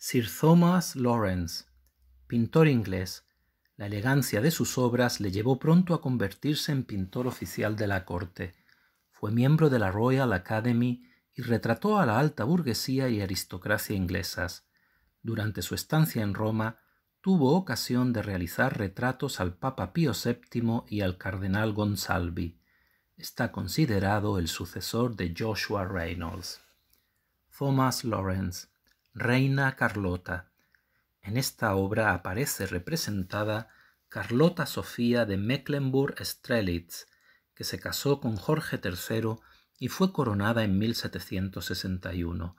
Sir Thomas Lawrence, pintor inglés, la elegancia de sus obras le llevó pronto a convertirse en pintor oficial de la corte. Fue miembro de la Royal Academy y retrató a la alta burguesía y aristocracia inglesas. Durante su estancia en Roma, tuvo ocasión de realizar retratos al Papa Pío VII y al Cardenal Gonsalvi. Está considerado el sucesor de Joshua Reynolds. Thomas Lawrence, Reina Carlota. En esta obra aparece representada Carlota Sofía de Mecklenburg-Strelitz, que se casó con Jorge III y fue coronada en 1761.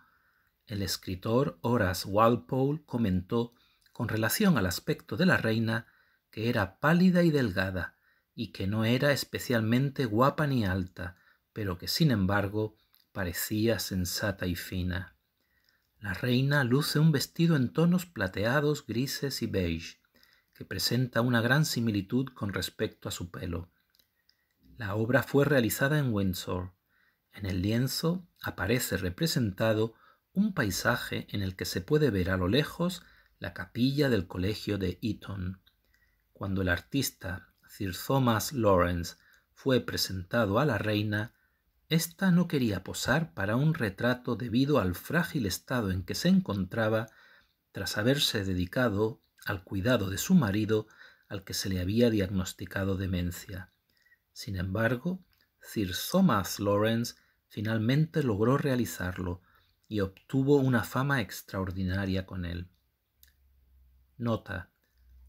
El escritor Horace Walpole comentó con relación al aspecto de la reina que era pálida y delgada, y que no era especialmente guapa ni alta, pero que sin embargo parecía sensata y fina. La reina luce un vestido en tonos plateados, grises y beige, que presenta una gran similitud con respecto a su pelo. La obra fue realizada en Windsor. En el lienzo aparece representado un paisaje en el que se puede ver a lo lejos la capilla del colegio de Eton. Cuando el artista Sir Thomas Lawrence fue presentado a la reina, ésta no quería posar para un retrato debido al frágil estado en que se encontraba tras haberse dedicado al cuidado de su marido al que se le había diagnosticado demencia. Sin embargo, Sir Thomas Lawrence finalmente logró realizarlo y obtuvo una fama extraordinaria con él. Nota.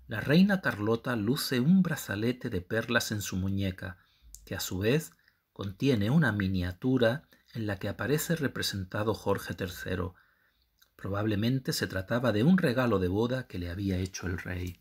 La reina Carlota luce un brazalete de perlas en su muñeca, que a su vez contiene una miniatura en la que aparece representado Jorge III. Probablemente se trataba de un regalo de boda que le había hecho el rey.